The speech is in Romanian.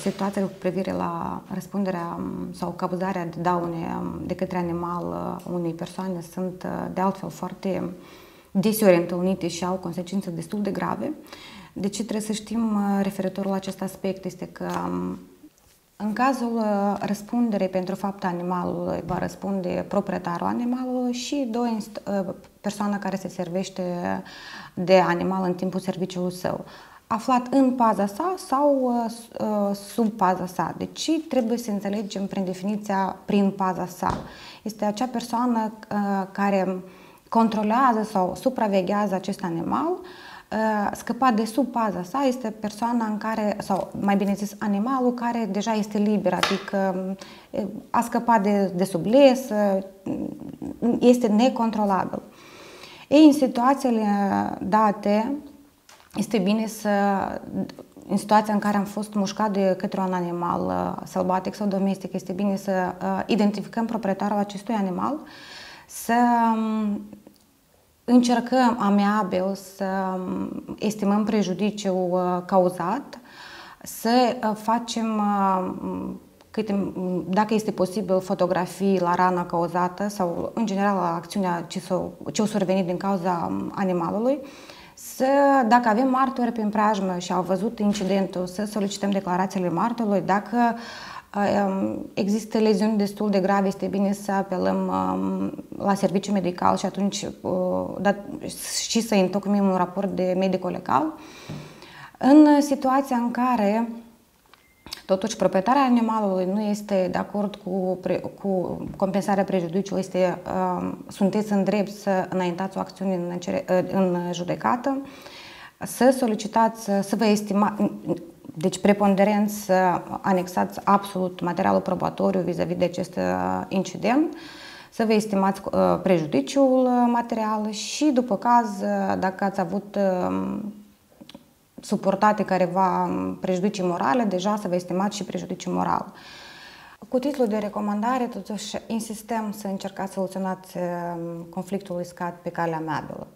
Situația cu privire la răspunderea sau cauzarea de daune de către animal uh, unei persoane sunt uh, de altfel foarte deseori întâlnite și au consecințe destul de grave. De ce trebuie să știm uh, referitor la acest aspect este că um, în cazul răspunderei pentru fapta animalului va răspunde proprietarul animalului și două persoana care se servește de animal în timpul serviciului său aflat în paza sa sau uh, uh, sub paza sa. Deci trebuie să înțelegem prin definiția prin paza sa. Este acea persoană uh, care controlează sau supraveghează acest animal uh, scăpat de sub paza sa este persoana în care, sau mai bine zis, animalul care deja este liber, adică uh, a scăpat de, de sub les, este necontrolabil. Ei, în situațiile date, este bine să, în situația în care am fost mușcat de către un animal uh, sălbatic sau domestic, este bine să uh, identificăm proprietarul acestui animal, să um, încercăm amiabil să um, estimăm prejudiciul uh, cauzat, să facem câte, dacă este posibil, fotografii la rana cauzată sau, în general, la acțiunea ce, s-o, ce o survenit din cauza um, animalului, să, dacă avem martori prin preajmă și au văzut incidentul, să solicităm declarațiile martorului. Dacă um, există leziuni destul de grave, este bine să apelăm um, la serviciu medical și atunci uh, și să întocmim un raport de medico-legal. În situația în care Totuși, proprietarul animalului nu este de acord cu, cu compensarea prejudiciului, este, uh, sunteți în drept să înaintați o acțiune în, cere, uh, în judecată, să solicitați, să vă estima, deci preponderent să anexați absolut materialul probatoriu vis-a-vis de acest uh, incident, să vă estimați uh, prejudiciul uh, material și, după caz, uh, dacă ați avut uh, suportate careva prejudicii morale, deja să vă estimați și prejudicii moral. Cu titlul de recomandare, totuși, insistăm să încercați să soluționați um, conflictul iscat pe calea amiabilă.